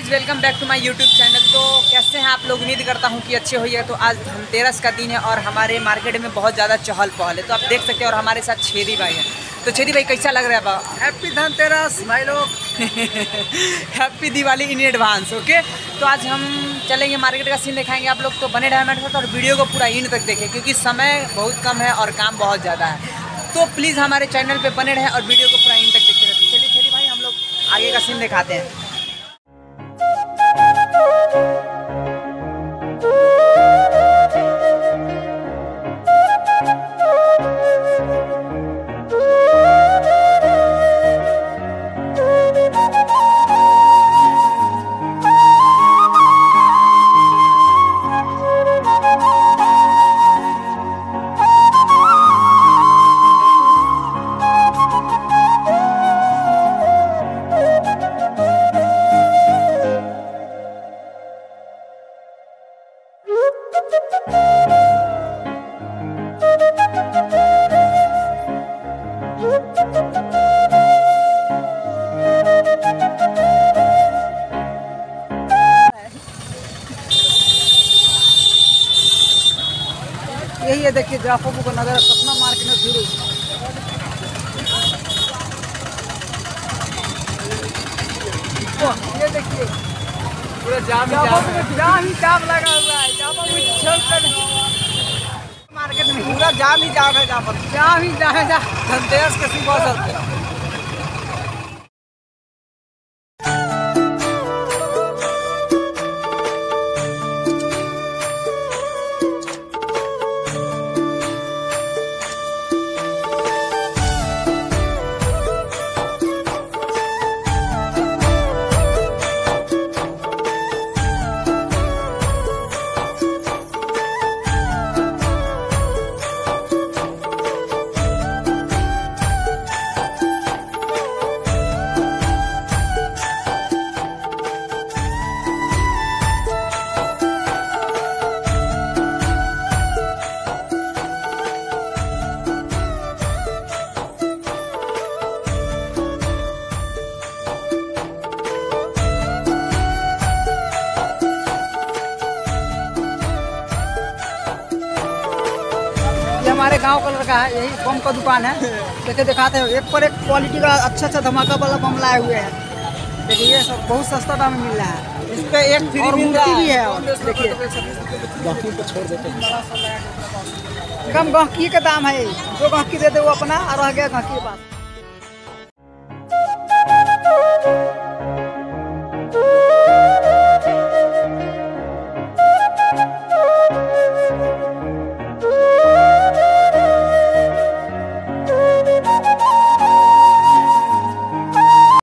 Guys welcome back to my YouTube channel तो कैसे हैं आप लोग? उम्मीद करता हूँ कि अच्छे होइए। तो आज धनतेरस का दिन है और हमारे मार्केट में बहुत ज़्यादा चहल पहल है। तो आप देख सकते हैं और हमारे साथ छेदी भाई हैं। तो छेदी भाई कैसा लग रहा है बा हैप्पी धनतेरस भाई लोग। Happy Diwali in advance okay तो आज हम चलेंगे मार्केट का सीन दिखाएँगे आप लोग। तो बने रहे हमारे साथ और वीडियो को पूरा इन तक देखें क्योंकि समय बहुत कम है और काम बहुत ज़्यादा है। तो प्लीज़ हमारे चैनल पर बने रहें और वीडियो को पूरा इन तक देखते रहे। चलिए चलिए भाई हम लोग आगे का सीन दिखाते हैं। यही है देखिए जाफों को नज़र सपना मार्केट में शुरू ये देखिए। पूरा जाम जाफों जाम ही। जाम लगा हुआ है जाफों में मार्केट में पूरा जाम ही जाम है जहाँ जाम ही जाम है। धनतेरस के चलते अवसर हमारे गाँव का लड़का है यही बम का दुकान है। देखिए दिखाते हैं। एक पर एक क्वालिटी का अच्छा अच्छा धमाका वाला बम लाए हुए हैं। देखिए ये सब बहुत सस्ता दाम में मिल रहा है। इस पर एक फ्री मूर्ति भी है। देखिए। कम गहकी का दाम है जो गहकी दे दे वो अपना और रह गया गहकी के पास